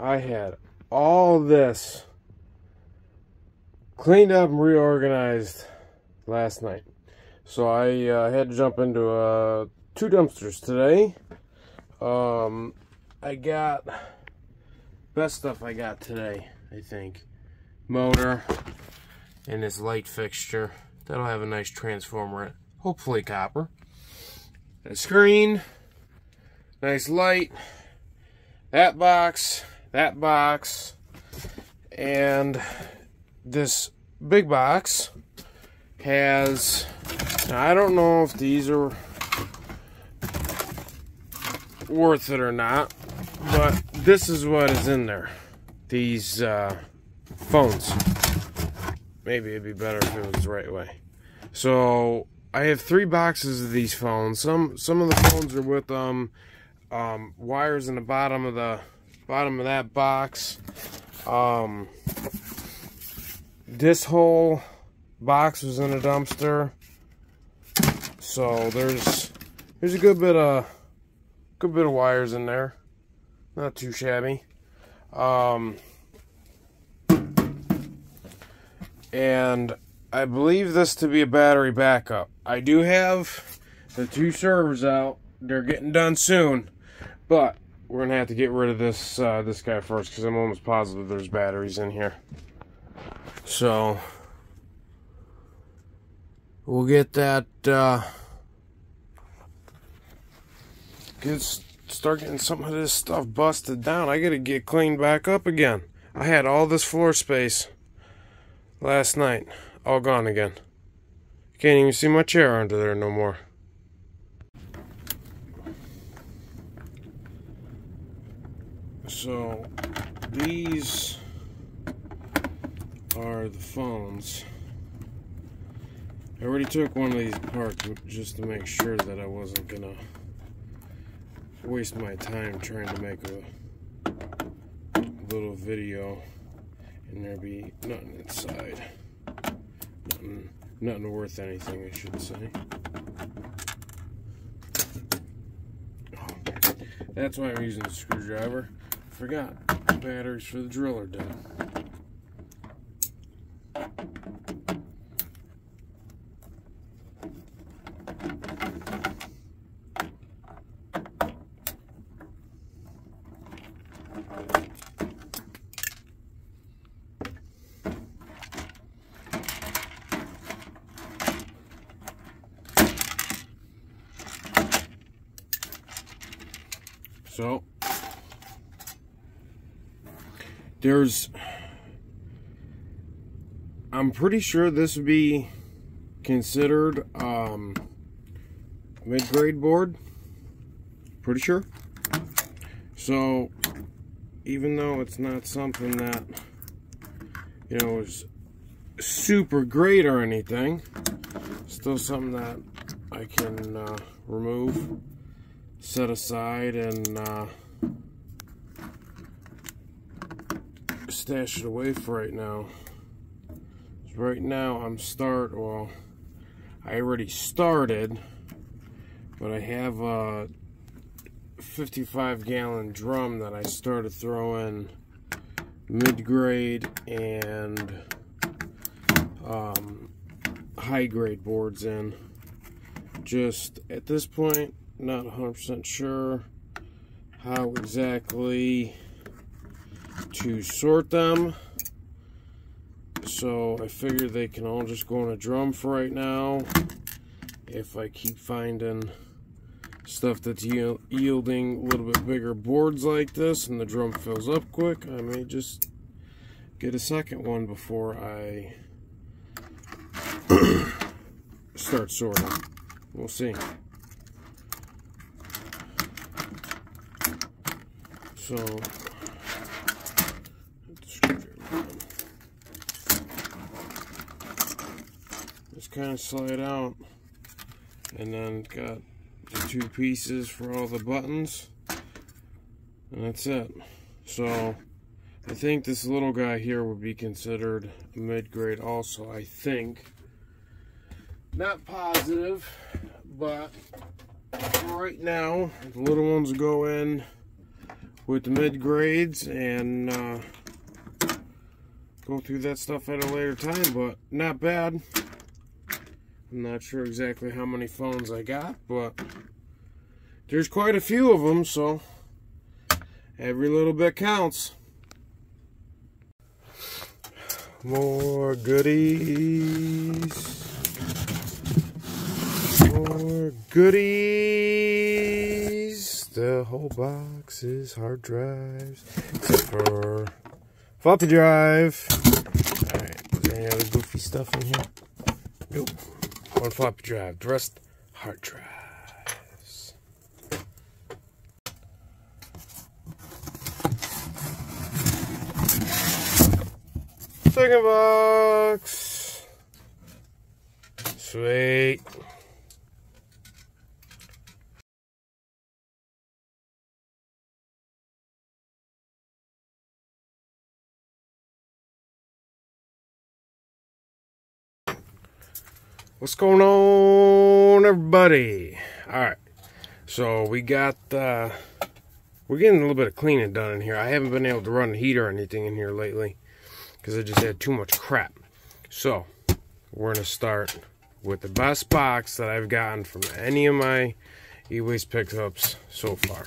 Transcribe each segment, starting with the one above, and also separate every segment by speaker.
Speaker 1: I had all this cleaned up and reorganized last night. So I uh, had to jump into uh, two dumpsters today. Um, I got best stuff I got today, I think. Motor and this light fixture. That'll have a nice transformer, hopefully copper. A screen, nice light, that box, that box, and this big box has, I don't know if these are worth it or not, but this is what is in there. These uh, phones. Maybe it'd be better if it was the right way. So I have three boxes of these phones. Some some of the phones are with um, um wires in the bottom of the bottom of that box. Um, this whole box was in a dumpster. So there's there's a good bit of good bit of wires in there. Not too shabby. Um, and I believe this to be a battery backup. I do have the two servers out. They're getting done soon, but we're gonna have to get rid of this uh, this guy first because I'm almost positive there's batteries in here. So we'll get that. Uh, get start getting some of this stuff busted down. I gotta get cleaned back up again. I had all this floor space last night, all gone again. Can't even see my chair under there no more. So, these are the phones. I already took one of these apart just to make sure that I wasn't gonna waste my time trying to make a little video and there be nothing inside. Nothing, nothing worth anything, I should say. That's why I'm using the screwdriver. Forgot batteries for the driller down. So there's I'm pretty sure this would be considered um, mid-grade board. Pretty sure. So even though it's not something that you know is super great or anything, still something that I can uh, remove set aside and uh, stash it away for right now. Right now I'm start, well, I already started, but I have a 55 gallon drum that I started throwing mid-grade and um, high-grade boards in. Just at this point, not 100% sure how exactly to sort them. So I figure they can all just go on a drum for right now. If I keep finding stuff that's yielding a little bit bigger boards like this and the drum fills up quick, I may just get a second one before I start sorting. We'll see. So, kind of slide out, and then got the two pieces for all the buttons, and that's it. So, I think this little guy here would be considered mid-grade also, I think. Not positive, but right now, the little ones go in with the mid grades and uh, go through that stuff at a later time, but not bad. I'm not sure exactly how many phones I got, but there's quite a few of them, so every little bit counts. More goodies. More goodies. The whole box is hard drives, except for floppy drive. Alright, any other goofy stuff in here? Nope. One floppy drive. The rest, hard drives. Second box. Sweet. What's going on, everybody? All right, so we got uh, we're getting a little bit of cleaning done in here. I haven't been able to run the heater or anything in here lately because I just had too much crap. So we're gonna start with the best box that I've gotten from any of my e-waste pickups so far.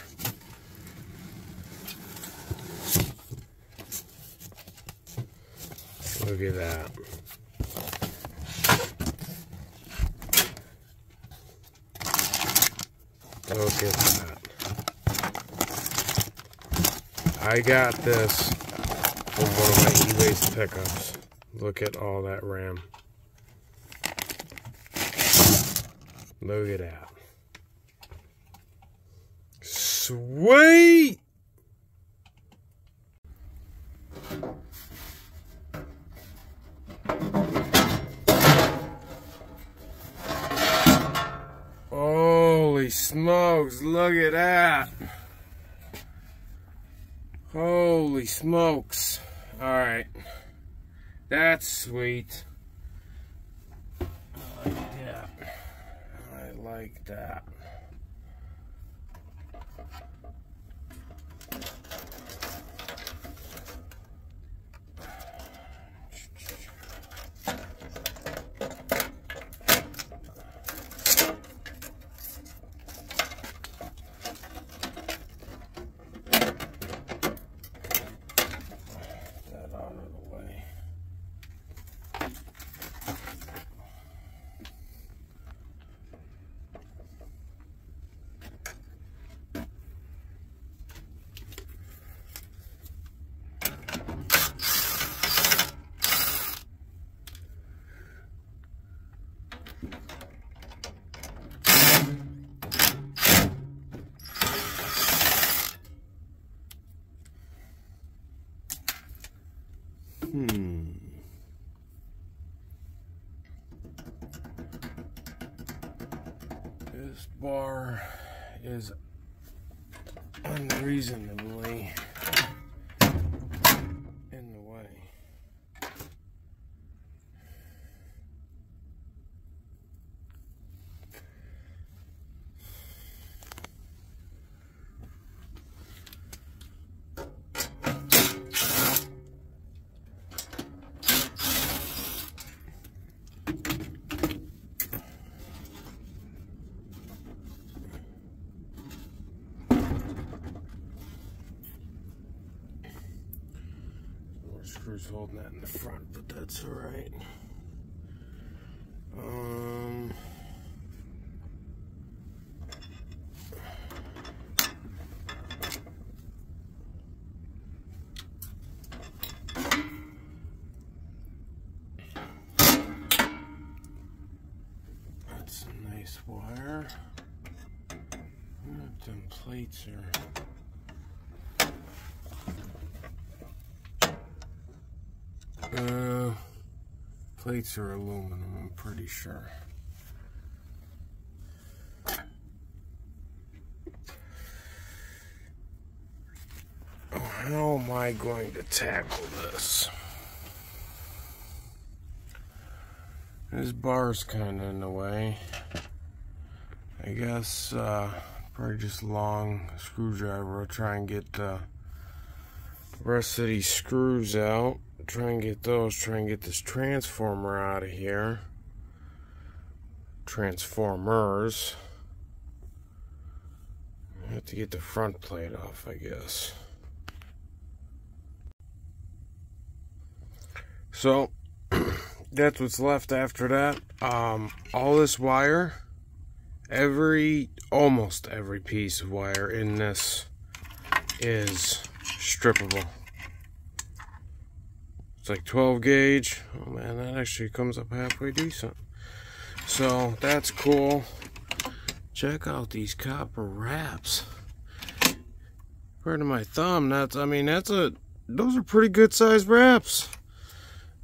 Speaker 1: Look at that. At that. I got this from one of my e-waste pickups. Look at all that RAM. Look at that. Sweet! Holy smokes, look at that. Holy smokes. Alright. That's sweet. I like that. I like that out of the way. Hmm. This bar is unreasonably in the way. More holding that in the front, but that's alright. Um, that's a nice wire. What them plates are. Uh, plates are aluminum, I'm pretty sure. How am I going to tackle this? This bar's kind of in the way. I guess uh, probably just long screwdriver I'll try and get uh, rest of these screws out. Try and get those. Try and get this transformer out of here. Transformers. I have to get the front plate off, I guess. So, that's what's left after that. Um, all this wire, every, almost every piece of wire in this is strippable. It's like 12 gauge. Oh man, that actually comes up halfway decent. So that's cool. Check out these copper wraps. Pardon my thumb. That's I mean that's a those are pretty good sized wraps.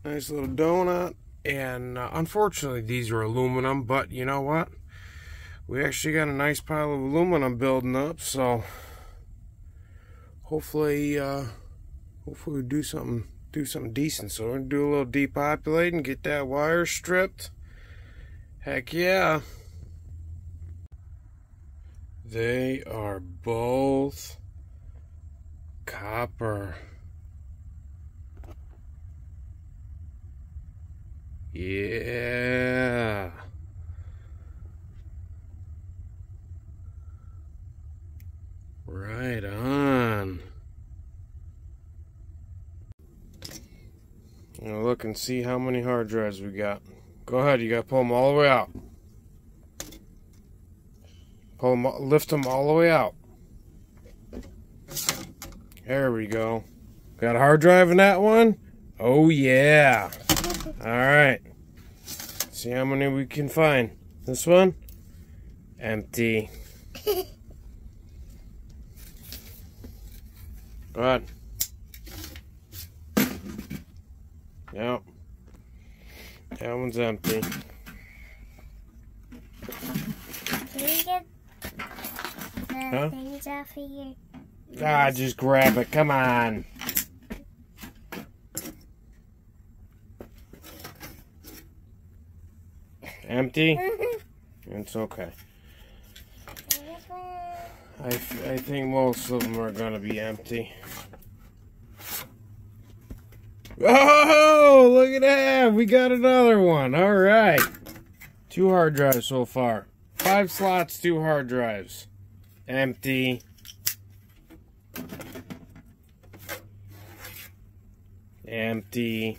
Speaker 1: Nice little donut. And uh, unfortunately these are aluminum, but you know what? We actually got a nice pile of aluminum building up, so hopefully uh hopefully we do something do something decent. So we're gonna do a little depopulating, get that wire stripped. Heck yeah. They are both copper. Yeah. Right on. Now look and see how many hard drives we got. Go ahead, you gotta pull them all the way out. Pull them, lift them all the way out. There we go. Got a hard drive in that one? Oh yeah. Alright. See how many we can find. This one? Empty. Go ahead. Yep. That one's empty.
Speaker 2: Can we get the
Speaker 1: Huh?
Speaker 2: things off of your
Speaker 1: Ah, just grab it. Come on. Empty? It's okay. I, I think most of them are going to be empty. Oh, look at that. We got another one. All right. Two hard drives so far. Five slots, two hard drives. Empty. Empty.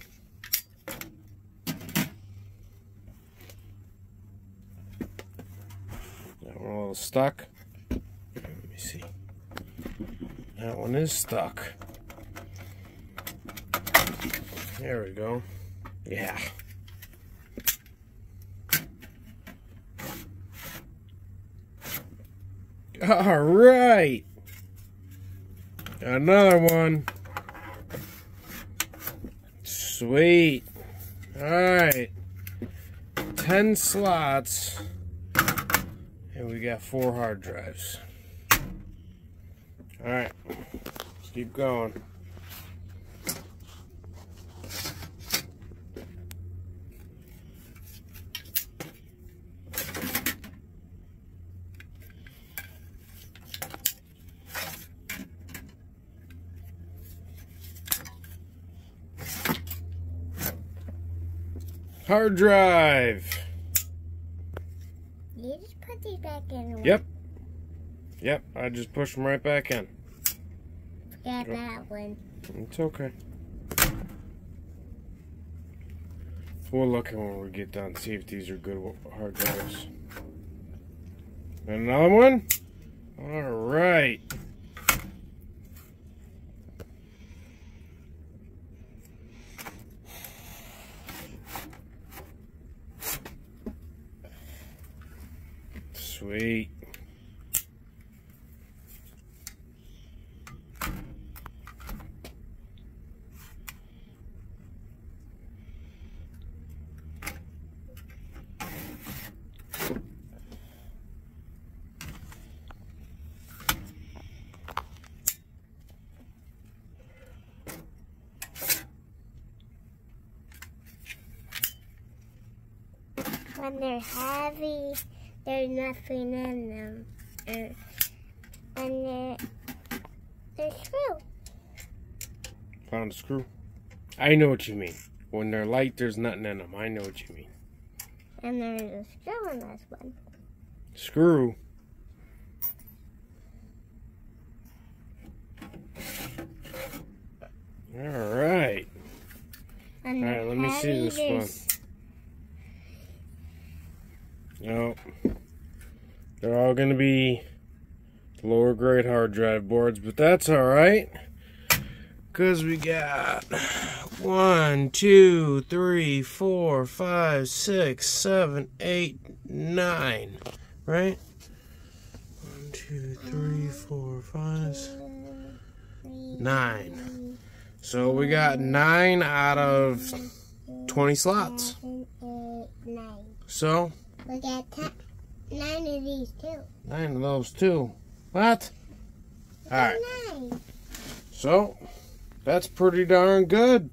Speaker 1: Now we're a little stuck. Let me see. That one is stuck. There we go. Yeah. All right. Another one. Sweet. All right. 10 slots. And we got four hard drives. All right. Let's keep going. Hard drive.
Speaker 2: You just put these back in.
Speaker 1: Yep. Yep, I just pushed them right back in.
Speaker 2: Got that one.
Speaker 1: It's okay. We'll look at when we get done, see if these are good hard drives. Another one? Alright. Sweet.
Speaker 2: When they're heavy, there's nothing in them. Er, And they're, they're true.
Speaker 1: Found a screw. I know what you mean. When they're light, there's nothing in them. I know what you mean.
Speaker 2: And there's a screw in this one.
Speaker 1: Screw. All right.
Speaker 2: And
Speaker 1: All right, let me see this one. No. They're all going to be lower grade hard drive boards, but that's all right. Because we got one, two, three, four, five, six, seven, eight, nine. Right? One, two, three, four, five, nine. So we got nine out of 20 slots.
Speaker 2: Seven, eight, nine.
Speaker 1: So,
Speaker 2: We got nine of these too.
Speaker 1: nine of those too. What? All right.
Speaker 2: Nine.
Speaker 1: So, that's pretty darn good.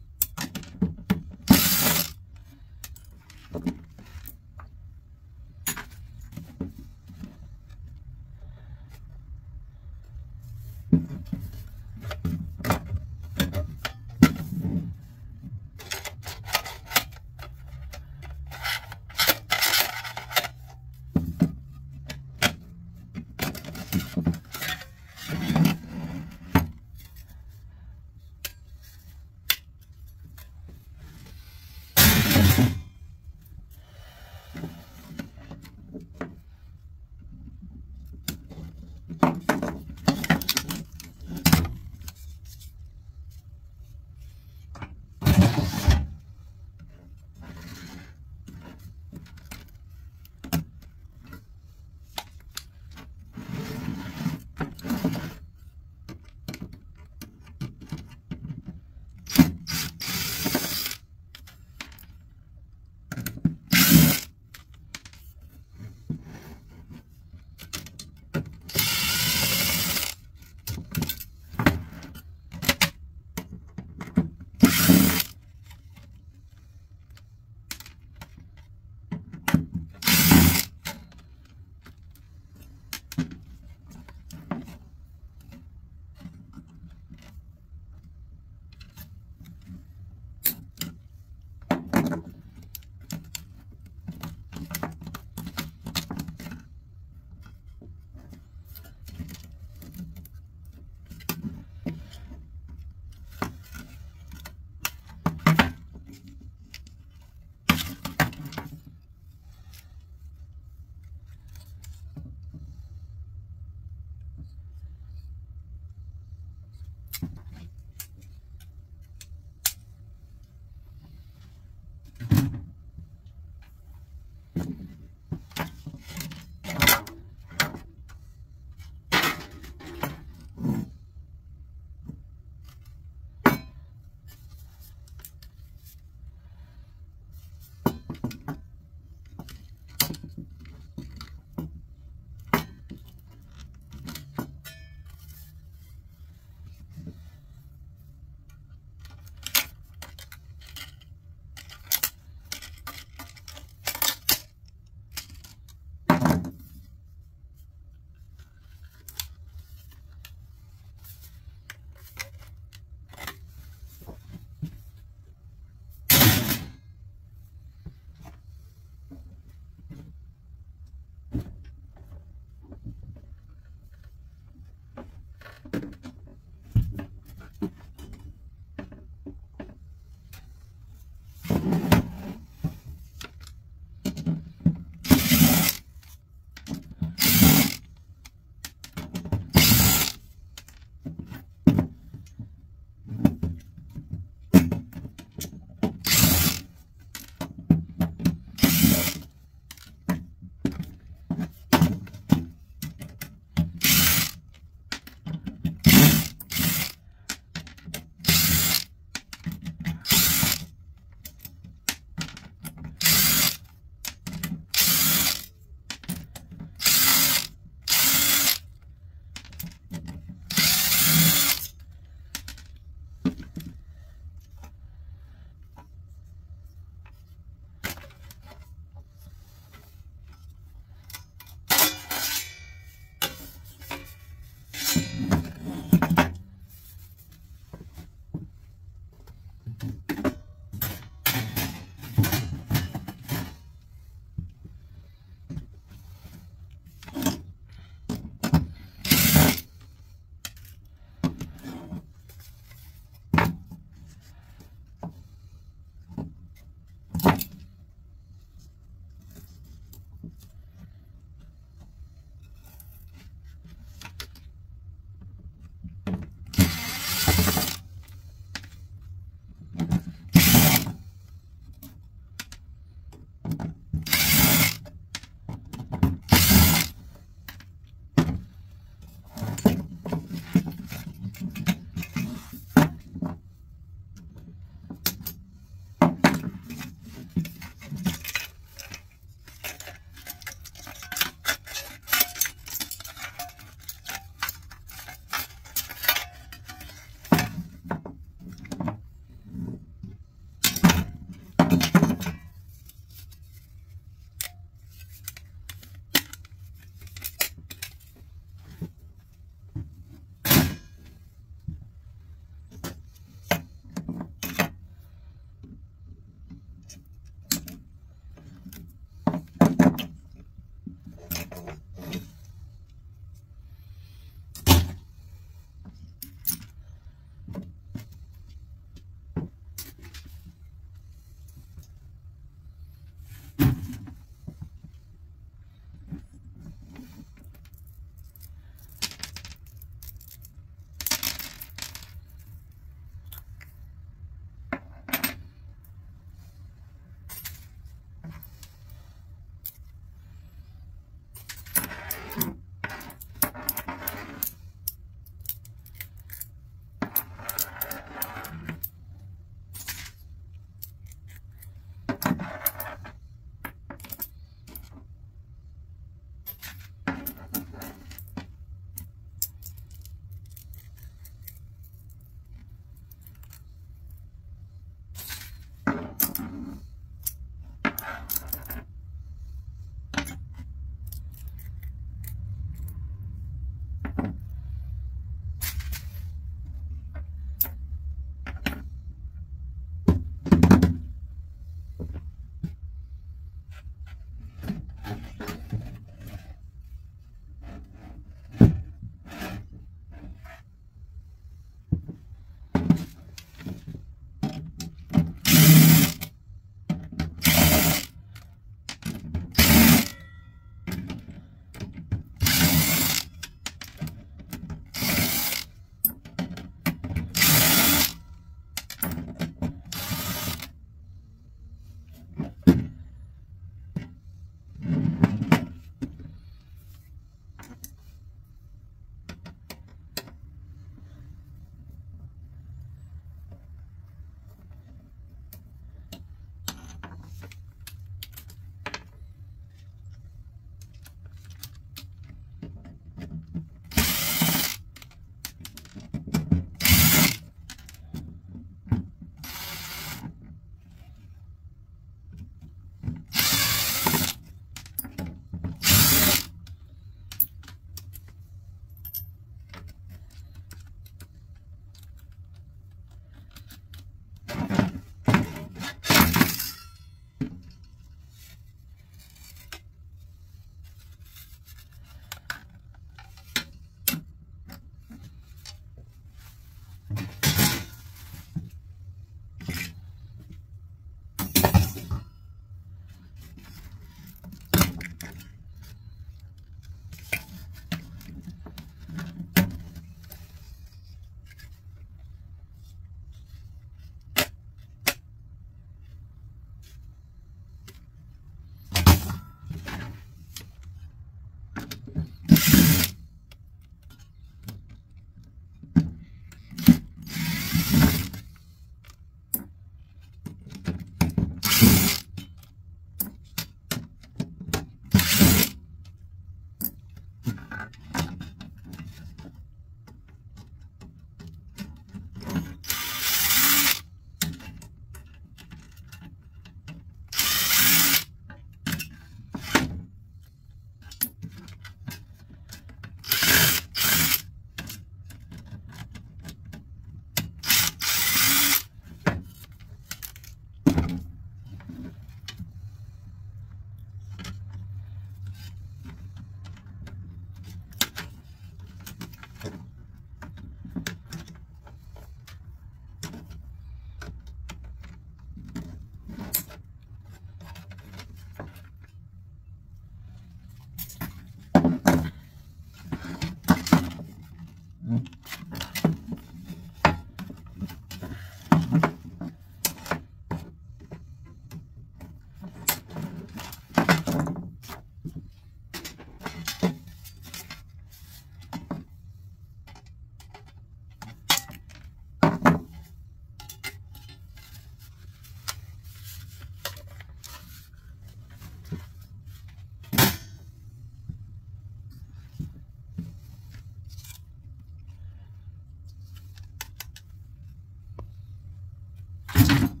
Speaker 1: you